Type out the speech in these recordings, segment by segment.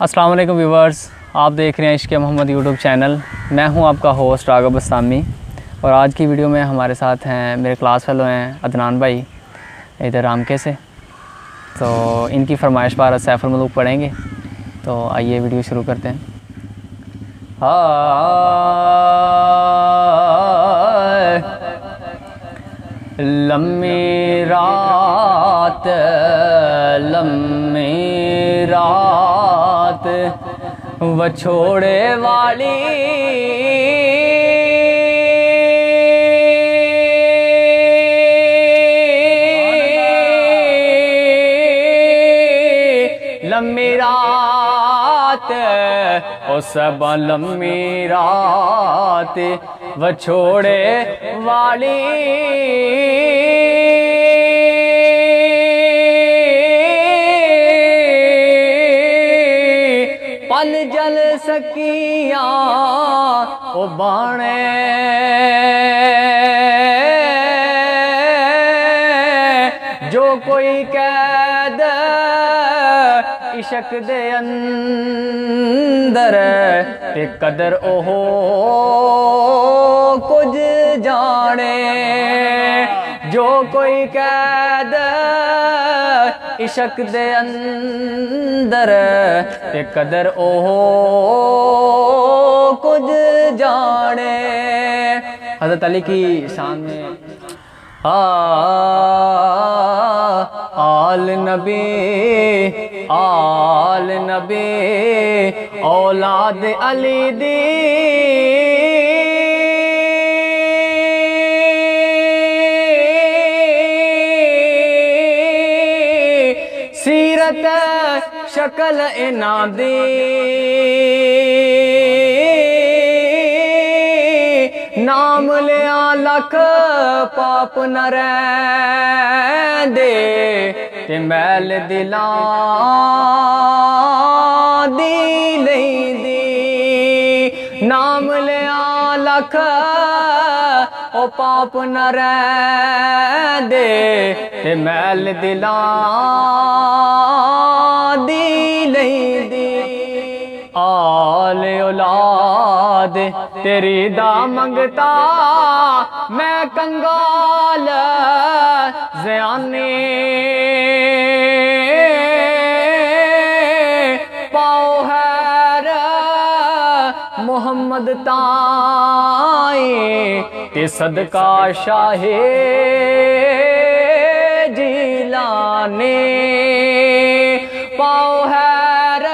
अस्सलाम वालेकुम व्यूवर्स, आप देख रहे हैं इश्क मोहम्मद यूट्यूब चैनल। मैं हूँ आपका होस्ट रागब अस्तामी और आज की वीडियो में हमारे साथ हैं मेरे क्लास फेलो हैं अदनान भाई, इधर रामके से। तो इनकी फरमाइश पर सैफर मलूक पढ़ेंगे। तो आइए वीडियो शुरू करते हैं। लम्बी रात लम्बी रात। वछोड़े वाली। लम्बी रात ओ सब लम्बी रात वछोड़े वाली। जल सकिया ओ बाणे जो कोई कैद इशक दे अंदर ते कदर ओहो कुछ इशक दे अंदर ते कदर ओहो कुछ जाने हज़रत अली की शान में, आ, आल नबी आल नबी, औलाद अली दी। सीरत शकल इना दी नाम लिया लख पाप न दे ते मैल दिला दी नहीं दी नाम लिया लख ओ पाप न दे ते मैल दिला दी नहीं दी। आल औलाद, तेरी दा मंगता, मैं कंगाल, जयाने। पाओ हैर, मोहम्मद ताए, ते सदका शाहे जिलाने। पाओ हैर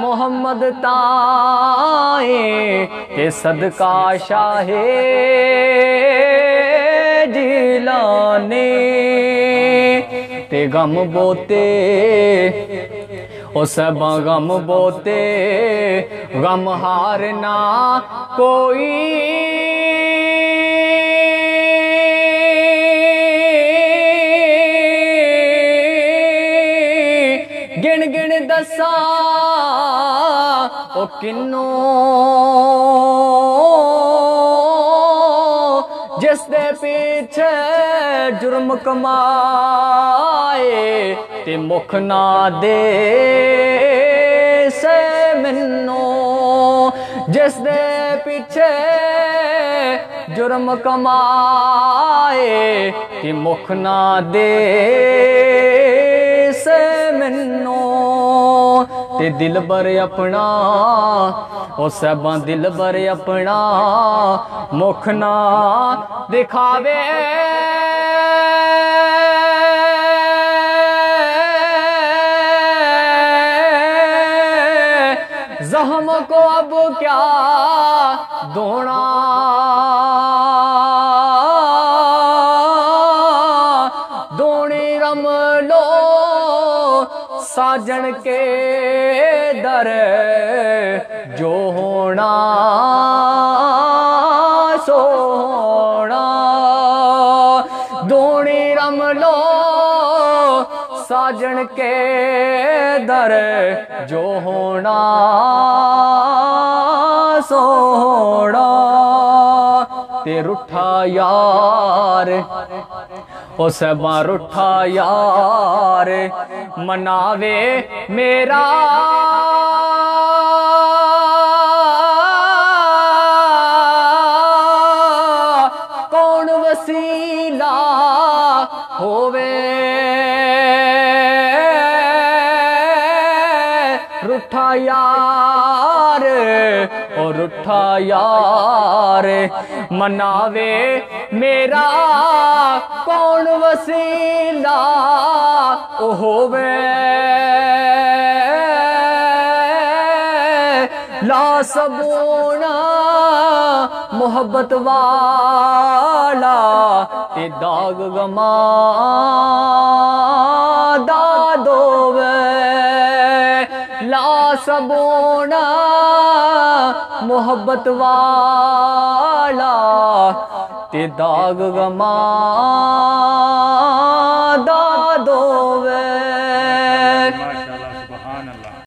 मोहम्मद ताए ते सदका शाहे जिलाने ते गम बोते ओ सब गम बोते गम हारना कोई गिन दसा ओ किन्नो जिस दे पीछे जुर्म कमाए ते मुख ना दे से मिन्नो जिस दे पीछे जुर्म कमाए ते मुख ना दे ते दिल बर अपना ओ सब दिल बर अपना मुख ना दिखावे जहम को अब क्या दोना दोनी रम लो साजन के दर जो होना सोना दोनी रम लो, साजन के दर जो होना सोना ते रुठा यार ओ सबा उठा यार मनावे मेरा। रुठा यार ओ रुठा यार मनावे मेरा कौन वसीला? होवे। ला सबूना मोहब्बत वाला, ते दाग गमा सबूना मोहब्बत वाला ते दाग गमा